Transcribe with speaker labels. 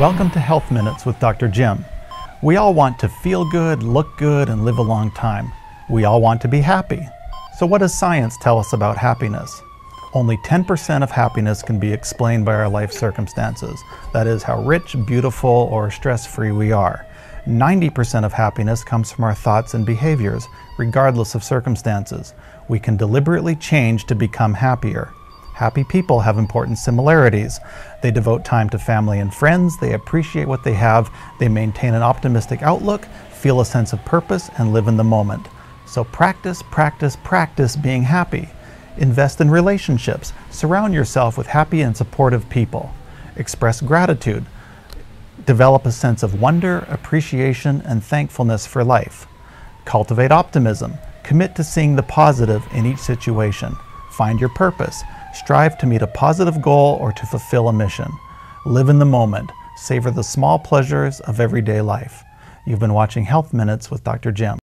Speaker 1: Welcome to Health Minutes with Dr. Jim. We all want to feel good, look good, and live a long time. We all want to be happy. So, what does science tell us about happiness? Only 10% of happiness can be explained by our life circumstances. That is, how rich, beautiful, or stress free we are. 90% of happiness comes from our thoughts and behaviors, regardless of circumstances. We can deliberately change to become happier. Happy people have important similarities. They devote time to family and friends, they appreciate what they have, they maintain an optimistic outlook, feel a sense of purpose, and live in the moment. So practice, practice, practice being happy. Invest in relationships. Surround yourself with happy and supportive people. Express gratitude. Develop a sense of wonder, appreciation, and thankfulness for life. Cultivate optimism. Commit to seeing the positive in each situation. Find your purpose. Strive to meet a positive goal or to fulfill a mission. Live in the moment. Savor the small pleasures of everyday life. You've been watching Health Minutes with Dr. Jim.